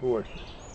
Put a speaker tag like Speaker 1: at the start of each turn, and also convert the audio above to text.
Speaker 1: worth it.